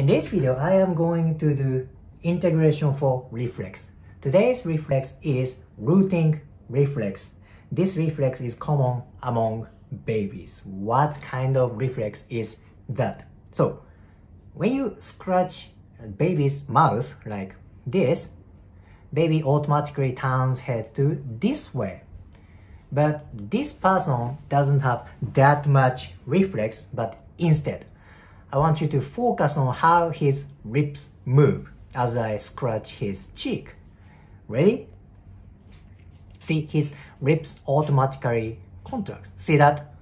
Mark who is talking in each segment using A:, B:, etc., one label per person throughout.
A: In this video, I am going to do integration for reflex. Today's reflex is rooting reflex. This reflex is common among babies. What kind of reflex is that? So, when you scratch a baby's mouth like this, baby automatically turns head to this way. But this person doesn't have that much reflex, but instead, I want you to focus on how his lips move as I scratch his cheek. Ready? See, his lips automatically contract. See that?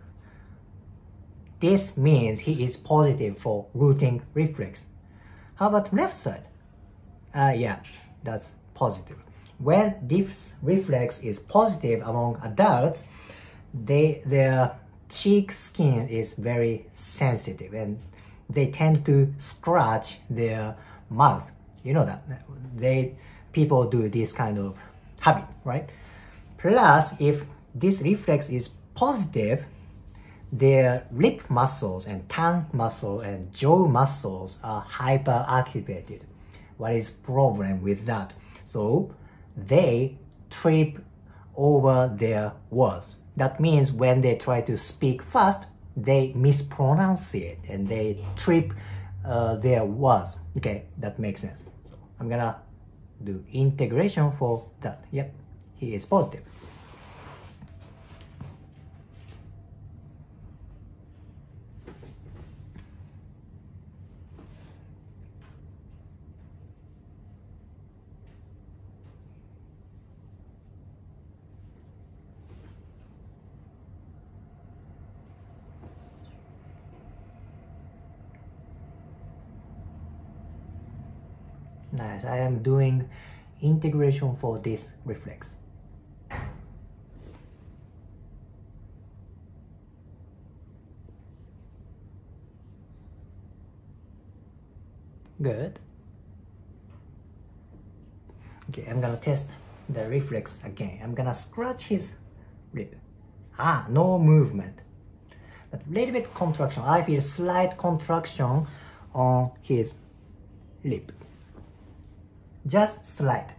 A: This means he is positive for rooting reflex. How about left side? Uh, yeah, that's positive. When this reflex is positive among adults, they, their cheek skin is very sensitive and they tend to scratch their mouth. You know that they people do this kind of habit, right? Plus, if this reflex is positive, their lip muscles and tongue muscle and jaw muscles are hyperactivated. What is problem with that? So they trip over their words. That means when they try to speak fast, they mispronounce it and they trip uh, their words. Okay, that makes sense. So I'm gonna do integration for that. Yep, he is positive. Nice, I am doing integration for this reflex. Good. Okay, I'm gonna test the reflex again. I'm gonna scratch his lip. Ah, no movement. But little bit contraction. I feel slight contraction on his lip just slight.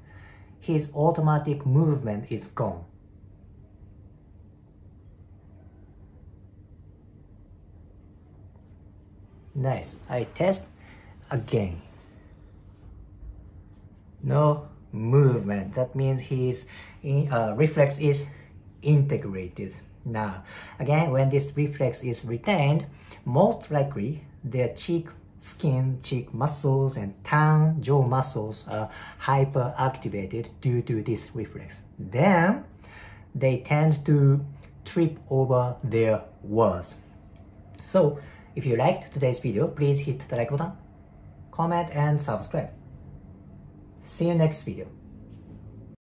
A: His automatic movement is gone. Nice. I test again. No movement. That means his uh, reflex is integrated. Now, again, when this reflex is retained, most likely their cheek skin, cheek muscles, and tongue, jaw muscles are hyperactivated due to this reflex. Then they tend to trip over their words. So if you liked today's video, please hit the like button, comment, and subscribe. See you next video.